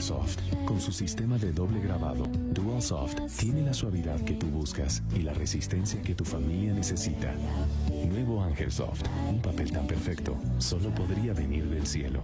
Soft, con su sistema de doble grabado, Dual Soft, tiene la suavidad que tú buscas y la resistencia que tu familia necesita. Nuevo Ángel Soft, un papel tan perfecto, solo podría venir del cielo.